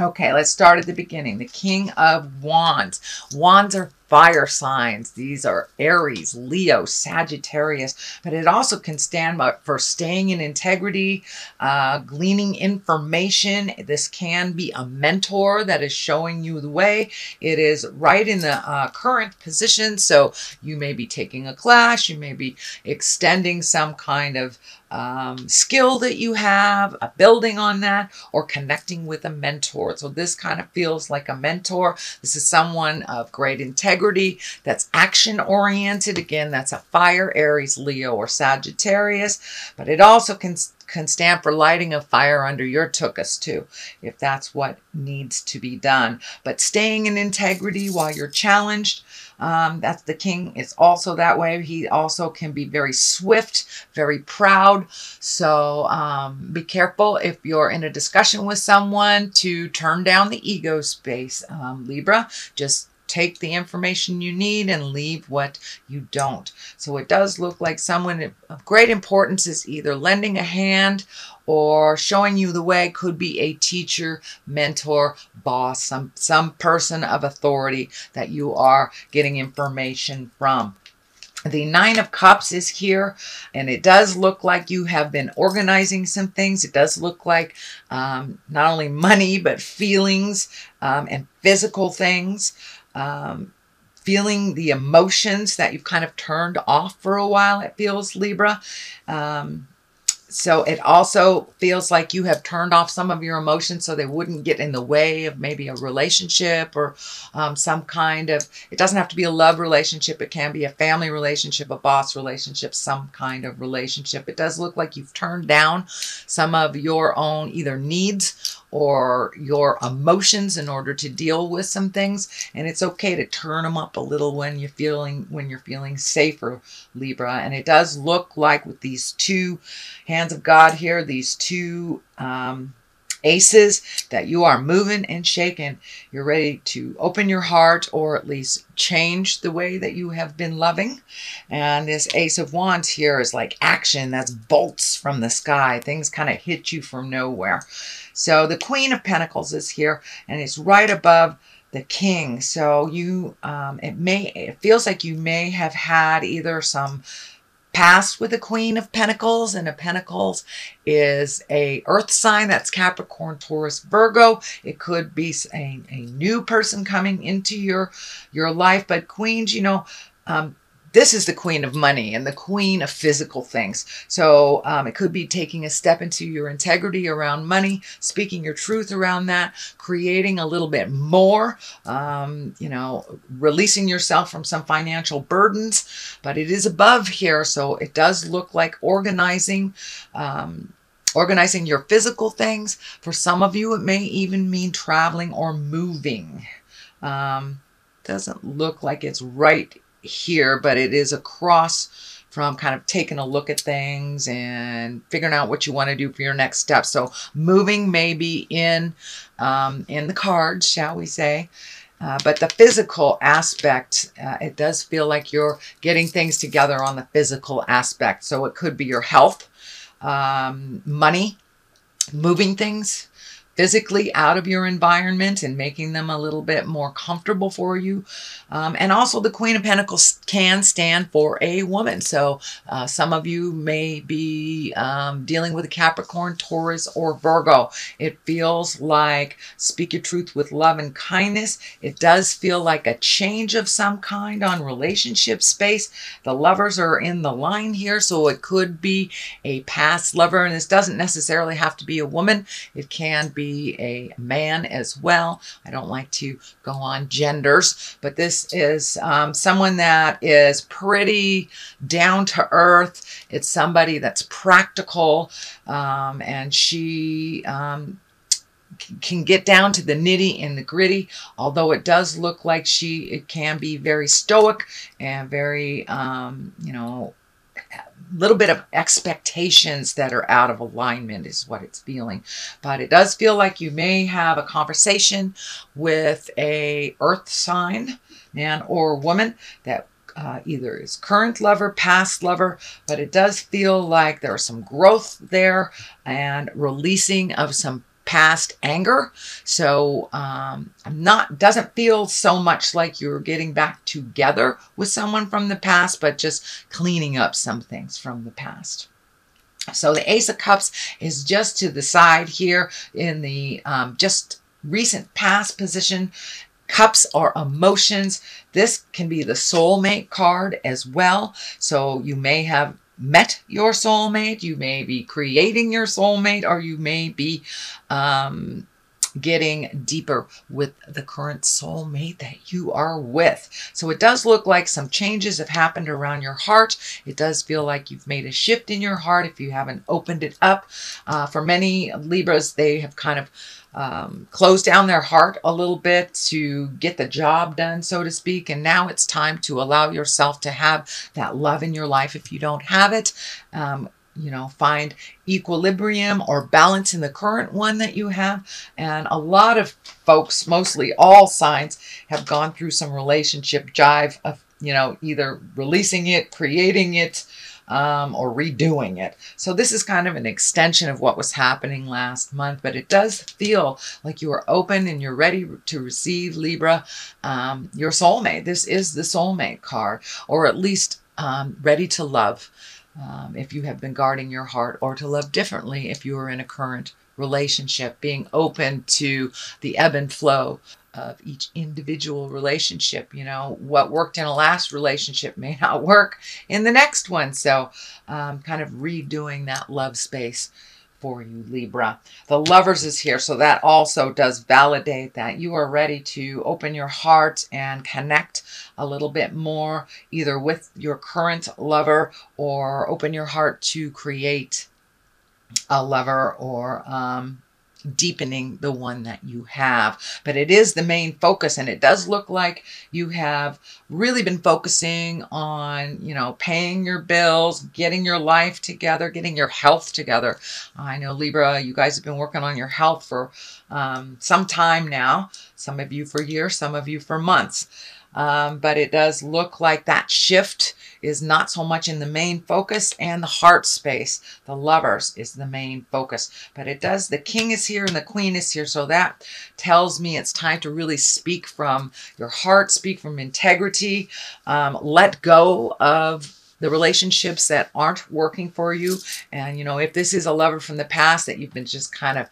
Okay, let's start at the beginning. The King of Wands. Wands are fire signs. These are Aries, Leo, Sagittarius, but it also can stand for staying in integrity, uh, gleaning information. This can be a mentor that is showing you the way. It is right in the uh, current position, so you may be taking a class, you may be extending some kind of um, skill that you have, a building on that, or connecting with a mentor. So this kind of feels like a mentor. This is someone of great integrity integrity, that's action oriented. Again, that's a fire, Aries, Leo, or Sagittarius, but it also can can stand for lighting a fire under your tuchus too, if that's what needs to be done. But staying in integrity while you're challenged, um, that's the king is also that way. He also can be very swift, very proud. So um, be careful if you're in a discussion with someone to turn down the ego space, um, Libra. Just take the information you need and leave what you don't. So it does look like someone of great importance is either lending a hand or showing you the way could be a teacher, mentor, boss, some, some person of authority that you are getting information from. The Nine of Cups is here, and it does look like you have been organizing some things. It does look like um, not only money, but feelings um, and physical things um, feeling the emotions that you've kind of turned off for a while, it feels, Libra. Um, so it also feels like you have turned off some of your emotions so they wouldn't get in the way of maybe a relationship or um, some kind of, it doesn't have to be a love relationship. It can be a family relationship, a boss relationship, some kind of relationship. It does look like you've turned down some of your own either needs or your emotions in order to deal with some things. And it's okay to turn them up a little when you're feeling when you're feeling safer libra. And it does look like with these two hands of god here these two um, aces that you are moving and shaking. You're ready to open your heart or at least change the way that you have been loving. And this ace of wands here is like action. That's bolts from the sky. Things kind of hit you from nowhere. So the Queen of Pentacles is here and it's right above the King. So you, um, it may, it feels like you may have had either some past with a Queen of Pentacles, and a Pentacles is a Earth sign that's Capricorn, Taurus, Virgo. It could be a, a new person coming into your your life, but Queens, you know, um, this is the queen of money and the queen of physical things. So um, it could be taking a step into your integrity around money, speaking your truth around that, creating a little bit more, um, you know, releasing yourself from some financial burdens. But it is above here, so it does look like organizing. Um, organizing your physical things. For some of you, it may even mean traveling or moving. Um, doesn't look like it's right here, but it is across from kind of taking a look at things and figuring out what you want to do for your next step. So moving maybe in um, in the cards, shall we say. Uh, but the physical aspect, uh, it does feel like you're getting things together on the physical aspect. So it could be your health, um, money, moving things, physically out of your environment and making them a little bit more comfortable for you. Um, and also, the Queen of Pentacles can stand for a woman. So, uh, some of you may be um, dealing with a Capricorn, Taurus, or Virgo. It feels like speak your truth with love and kindness. It does feel like a change of some kind on relationship space. The lovers are in the line here, so it could be a past lover, and this doesn't necessarily have to be a woman. It can be a man as well. I don't like to go on genders, but this is um, someone that is pretty down to earth. It's somebody that's practical, um, and she um, can get down to the nitty and the gritty although it does look like she it can be very stoic and very um, you know little bit of expectations that are out of alignment is what it's feeling. But it does feel like you may have a conversation with a earth sign man or woman that uh, either is current lover, past lover, but it does feel like there's some growth there and releasing of some past anger. So um, I'm not doesn't feel so much like you're getting back together with someone from the past, but just cleaning up some things from the past. So the Ace of Cups is just to the side here in the um, just recent past position. Cups are emotions. This can be the soulmate card as well. So you may have met your soulmate, you may be creating your soulmate, or you may be um, getting deeper with the current soulmate that you are with. So it does look like some changes have happened around your heart. It does feel like you've made a shift in your heart if you haven't opened it up. Uh, for many Libras, they have kind of um, closed down their heart a little bit to get the job done, so to speak. And now it's time to allow yourself to have that love in your life if you don't have it. Um, you know, find equilibrium or balance in the current one that you have. And a lot of folks, mostly all signs, have gone through some relationship jive of, you know, either releasing it, creating it, um, or redoing it. So this is kind of an extension of what was happening last month, but it does feel like you are open and you're ready to receive Libra, um, your soulmate. This is the soulmate card, or at least um, ready to love um, if you have been guarding your heart, or to love differently if you are in a current relationship, being open to the ebb and flow of each individual relationship. You know, what worked in a last relationship may not work in the next one. So, um, kind of redoing that love space for you, Libra. The lovers is here, so that also does validate that you are ready to open your heart and connect a little bit more, either with your current lover or open your heart to create a lover or um, deepening the one that you have. But it is the main focus, and it does look like you have really been focusing on, you know, paying your bills, getting your life together, getting your health together. I know, Libra, you guys have been working on your health for um, some time now. Some of you for years, some of you for months. Um, but it does look like that shift is not so much in the main focus and the heart space. The lovers is the main focus. But it does, the king is here and the queen is here. So that tells me it's time to really speak from your heart, speak from integrity, um, let go of the relationships that aren't working for you. And, you know, if this is a lover from the past that you've been just kind of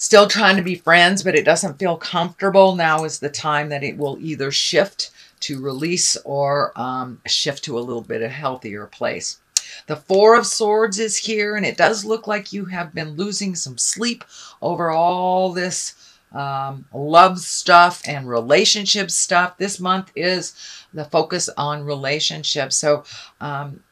still trying to be friends, but it doesn't feel comfortable, now is the time that it will either shift to release or um, shift to a little bit of healthier place. The Four of Swords is here, and it does look like you have been losing some sleep over all this um, love stuff and relationship stuff. This month is the focus on relationships. So um,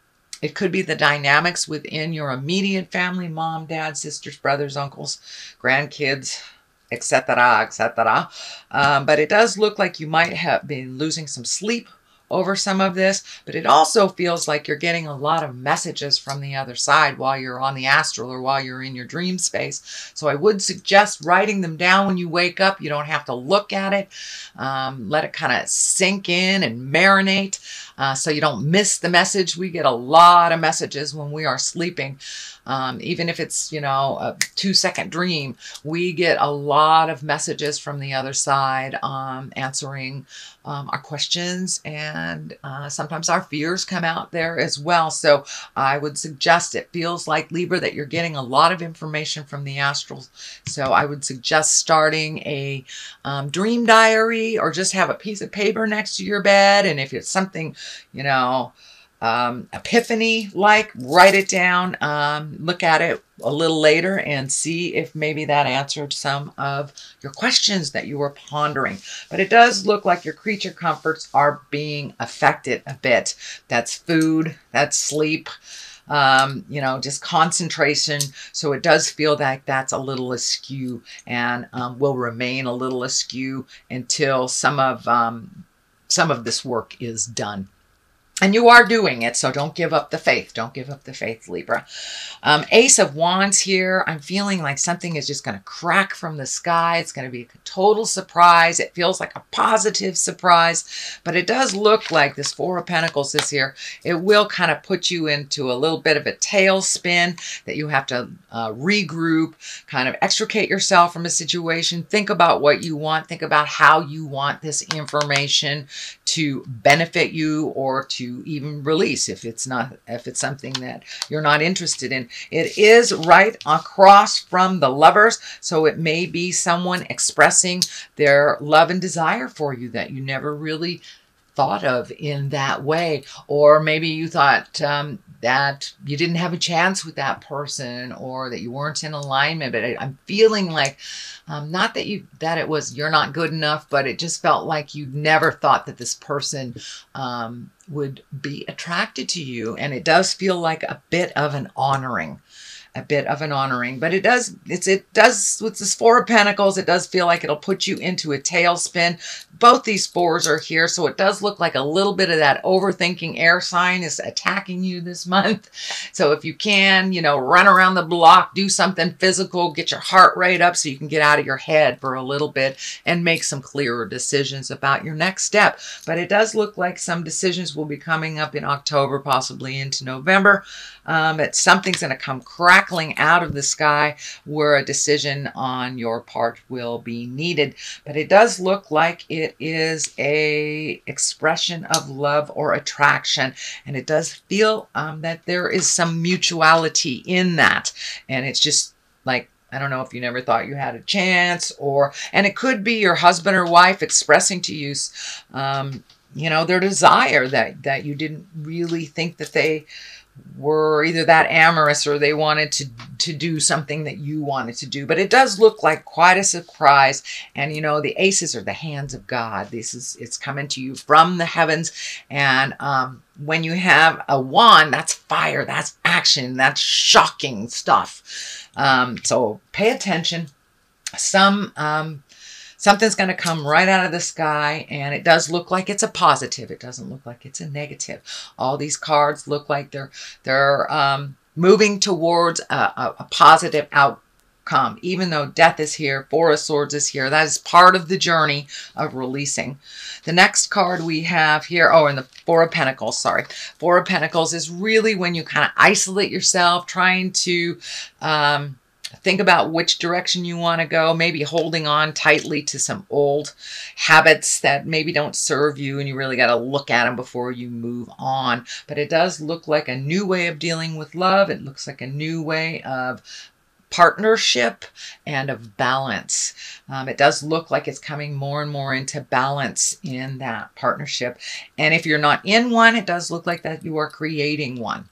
it could be the dynamics within your immediate family mom, dad, sisters, brothers, uncles, grandkids, etc., etc. Um, but it does look like you might have been losing some sleep over some of this, but it also feels like you're getting a lot of messages from the other side while you're on the astral or while you're in your dream space. So I would suggest writing them down when you wake up. You don't have to look at it. Um, let it kind of sink in and marinate uh, so you don't miss the message. We get a lot of messages when we are sleeping. Um, even if it's, you know, a two second dream, we get a lot of messages from the other side um, answering um, our questions and uh, sometimes our fears come out there as well. So I would suggest it feels like Libra that you're getting a lot of information from the astrals. So I would suggest starting a um, dream diary or just have a piece of paper next to your bed. And if it's something, you know, um, epiphany like, write it down, um, look at it a little later and see if maybe that answered some of your questions that you were pondering. But it does look like your creature comforts are being affected a bit. That's food, that's sleep. Um, you know, just concentration. So it does feel like that's a little askew and um, will remain a little askew until some of um, some of this work is done. And you are doing it, so don't give up the faith. Don't give up the faith, Libra. Um, Ace of Wands here. I'm feeling like something is just going to crack from the sky. It's going to be a total surprise. It feels like a positive surprise, but it does look like this Four of Pentacles is here. It will kind of put you into a little bit of a tailspin that you have to uh, regroup, kind of extricate yourself from a situation. Think about what you want. Think about how you want this information to benefit you or to even release if it's not if it's something that you're not interested in. It is right across from the lovers so it may be someone expressing their love and desire for you that you never really thought of in that way. Or maybe you thought um, that you didn't have a chance with that person or that you weren't in alignment. But I, i'm feeling like um, not that you that it was you're not good enough, but it just felt like you never thought that this person um, would be attracted to you, and it does feel like a bit of an honoring a bit of an honoring. But it does, it's it does with this four of pentacles, it does feel like it'll put you into a tailspin. Both these fours are here, so it does look like a little bit of that overthinking air sign is attacking you this month. So if you can, you know, run around the block, do something physical, get your heart rate up so you can get out of your head for a little bit and make some clearer decisions about your next step. But it does look like some decisions will be coming up in October, possibly into November. Um, that something's going to come crackling out of the sky where a decision on your part will be needed. But it does look like it is a expression of love or attraction, and it does feel um, that there is some mutuality in that, and it's just like I don't know if you never thought you had a chance, or, and it could be your husband or wife expressing to you, um, you know, their desire that, that you didn't really think that they were either that amorous or they wanted to to do something that you wanted to do. But it does look like quite a surprise. And you know the aces are the hands of god. This is it's coming to you from the heavens. And um when you have a wand that's fire that's action that's shocking stuff. Um so pay attention. Some um something's going to come right out of the sky and it does look like it's a positive. It doesn't look like it's a negative. All these cards look like they're they're um, moving towards a, a, a positive outcome. Even though death is here four of swords is here that is part of the journey of releasing. The next card we have here oh and the four of pentacles sorry. Four of pentacles is really when you kind of isolate yourself trying to um, Think about which direction you want to go, maybe holding on tightly to some old habits that maybe don't serve you and you really got to look at them before you move on. But it does look like a new way of dealing with love. It looks like a new way of partnership and of balance. Um, it does look like it's coming more and more into balance in that partnership. And if you're not in one, it does look like that you are creating one.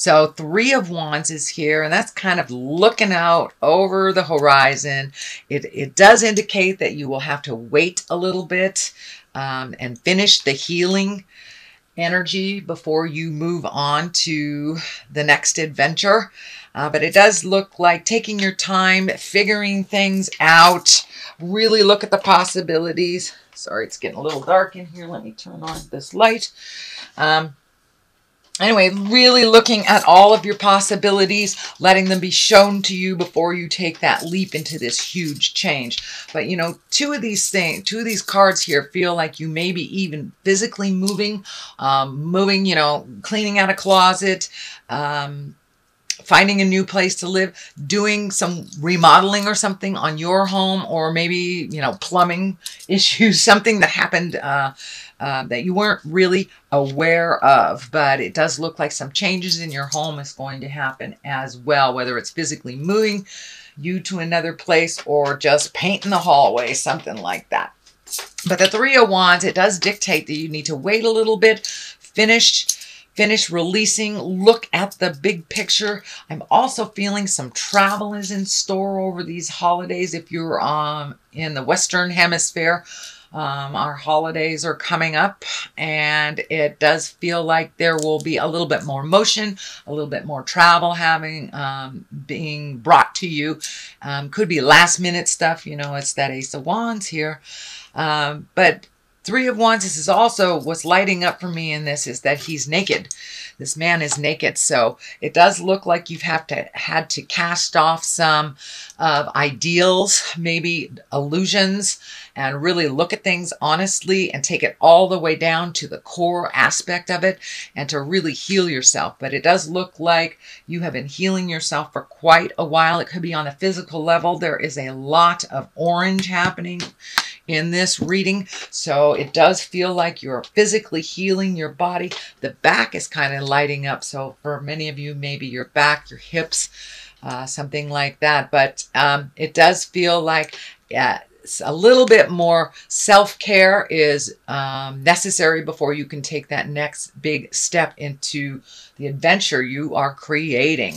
So three of wands is here, and that's kind of looking out over the horizon. It, it does indicate that you will have to wait a little bit um, and finish the healing energy before you move on to the next adventure. Uh, but it does look like taking your time, figuring things out, really look at the possibilities. Sorry, it's getting a little dark in here. Let me turn on this light. Um, Anyway, really looking at all of your possibilities, letting them be shown to you before you take that leap into this huge change. But you know, two of these things, two of these cards here feel like you may be even physically moving, um, moving, you know, cleaning out a closet, um, finding a new place to live, doing some remodeling or something on your home, or maybe, you know, plumbing issues, something that happened uh, uh, that you weren't really aware of. But it does look like some changes in your home is going to happen as well, whether it's physically moving you to another place or just painting the hallway, something like that. But the Three of Wands, it does dictate that you need to wait a little bit, finish finish releasing, look at the big picture. I'm also feeling some travel is in store over these holidays if you're um, in the Western Hemisphere. Um, our holidays are coming up and it does feel like there will be a little bit more motion, a little bit more travel having, um, being brought to you. Um, could be last minute stuff, you know, it's that Ace of Wands here. Um, but Three of Wands, this is also what's lighting up for me in this is that he's naked. This man is naked. So it does look like you've have to had to cast off some of ideals, maybe illusions, and really look at things honestly and take it all the way down to the core aspect of it and to really heal yourself. But it does look like you have been healing yourself for quite a while. It could be on a physical level. There is a lot of orange happening in this reading. So it does feel like you're physically healing your body. The back is kind of lighting up. So for many of you, maybe your back, your hips, uh, something like that. But um, it does feel like yeah, a little bit more self-care is um, necessary before you can take that next big step into the adventure you are creating.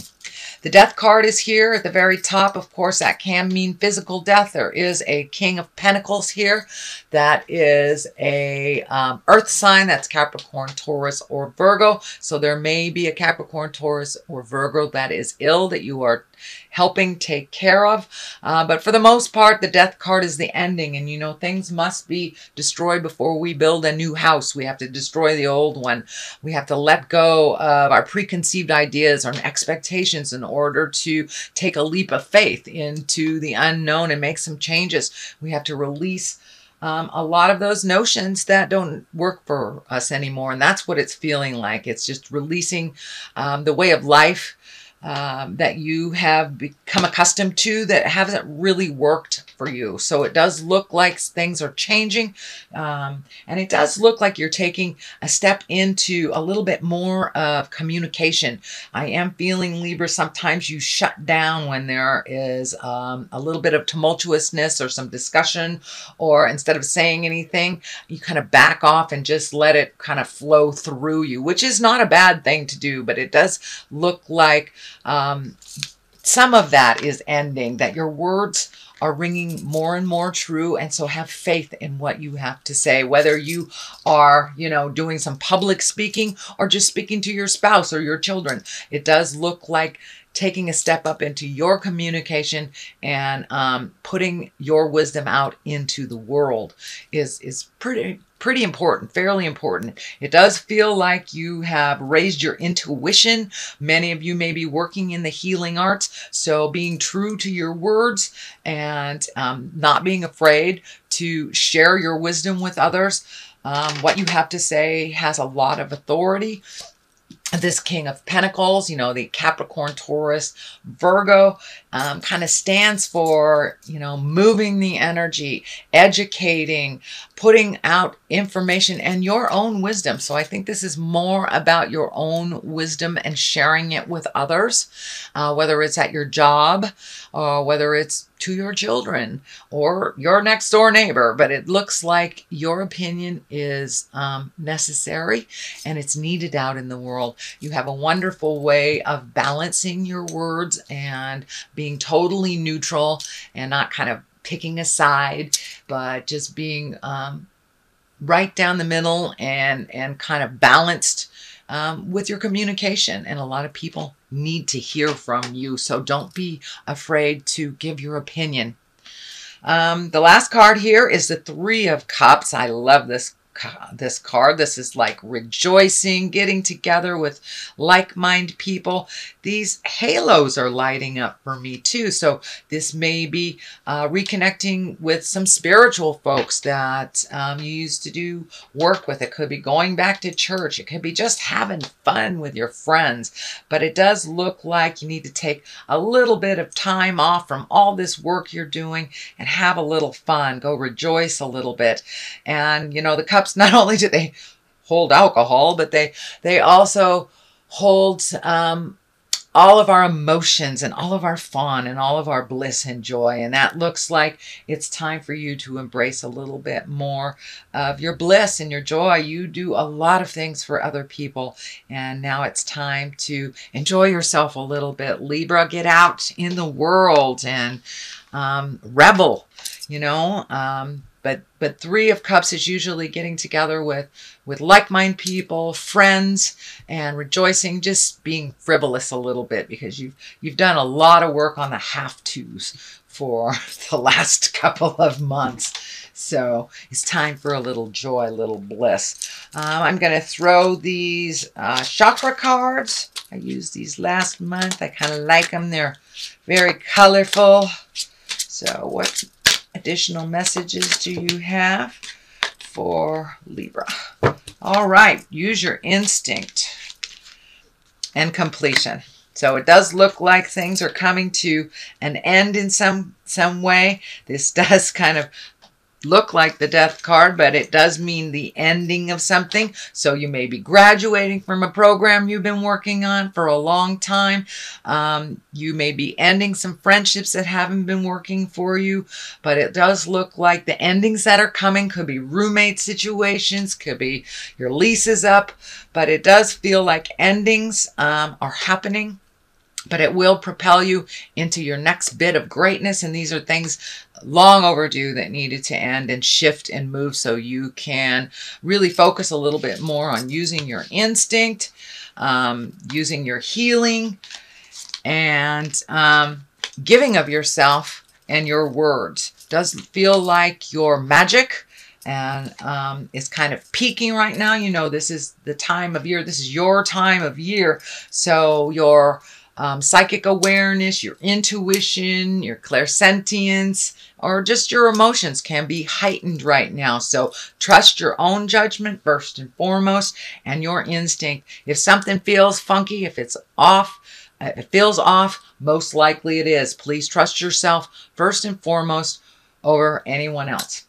The death card is here at the very top. Of course, that can mean physical death. There is a King of Pentacles here. That is a um, earth sign. That's Capricorn, Taurus, or Virgo. So there may be a Capricorn, Taurus, or Virgo that is ill that you are helping take care of. Uh, but for the most part, the death card is the ending. And you know, things must be destroyed before we build a new house. We have to destroy the old one. We have to let go of our preconceived ideas or expectations in order to take a leap of faith into the unknown and make some changes. We have to release um, a lot of those notions that don't work for us anymore. And that's what it's feeling like. It's just releasing um, the way of life um, that you have become accustomed to that hasn't really worked for you. So it does look like things are changing. Um, and it does look like you're taking a step into a little bit more of communication. I am feeling, Libra, sometimes you shut down when there is um, a little bit of tumultuousness or some discussion, or instead of saying anything, you kind of back off and just let it kind of flow through you, which is not a bad thing to do, but it does look like um, some of that is ending, that your words are ringing more and more true. And so have faith in what you have to say, whether you are, you know, doing some public speaking or just speaking to your spouse or your children. It does look like taking a step up into your communication and um, putting your wisdom out into the world is is pretty pretty important, fairly important. It does feel like you have raised your intuition. Many of you may be working in the healing arts, so being true to your words and um, not being afraid to share your wisdom with others. Um, what you have to say has a lot of authority this King of Pentacles, you know, the Capricorn, Taurus, Virgo, um, kind of stands for, you know, moving the energy, educating, putting out information and your own wisdom. So I think this is more about your own wisdom and sharing it with others, uh, whether it's at your job or whether it's to your children or your next door neighbor. But it looks like your opinion is um, necessary and it's needed out in the world. You have a wonderful way of balancing your words and being totally neutral and not kind of picking a side, but just being um, right down the middle and and kind of balanced um, with your communication. And a lot of people need to hear from you, so don't be afraid to give your opinion. Um, the last card here is the Three of Cups. I love this this card. This is like rejoicing, getting together with like-minded people. These halos are lighting up for me too. So this may be uh, reconnecting with some spiritual folks that um, you used to do work with. It could be going back to church. It could be just having fun with your friends. But it does look like you need to take a little bit of time off from all this work you're doing and have a little fun. Go rejoice a little bit. And, you know, the cup cups, not only do they hold alcohol, but they, they also hold um, all of our emotions and all of our fun and all of our bliss and joy. And that looks like it's time for you to embrace a little bit more of your bliss and your joy. You do a lot of things for other people. And now it's time to enjoy yourself a little bit. Libra, get out in the world and um, revel, you know. Um, but but three of cups is usually getting together with with like-minded people friends and rejoicing just being frivolous a little bit because you've you've done a lot of work on the have to's for the last couple of months So it's time for a little joy, a little bliss. Um, I'm going to throw these uh, chakra cards. I used these last month. I kind of like them. They're very colorful. So what additional messages do you have for Libra? All right, use your instinct and completion. So it does look like things are coming to an end in some some way. This does kind of look like the death card, but it does mean the ending of something. So you may be graduating from a program you've been working on for a long time. Um, you may be ending some friendships that haven't been working for you, but it does look like the endings that are coming could be roommate situations, could be your lease is up, but it does feel like endings um, are happening but it will propel you into your next bit of greatness. And these are things long overdue that needed to end and shift and move so you can really focus a little bit more on using your instinct, um, using your healing, and um, giving of yourself and your words. Does feel like your magic and um, is kind of peaking right now. You know, this is the time of year. This is your time of year. So your um, psychic awareness, your intuition, your clairsentience, or just your emotions can be heightened right now. So trust your own judgment first and foremost and your instinct. If something feels funky, if it's off, if it feels off, most likely it is. Please trust yourself first and foremost over anyone else.